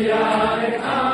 yeah et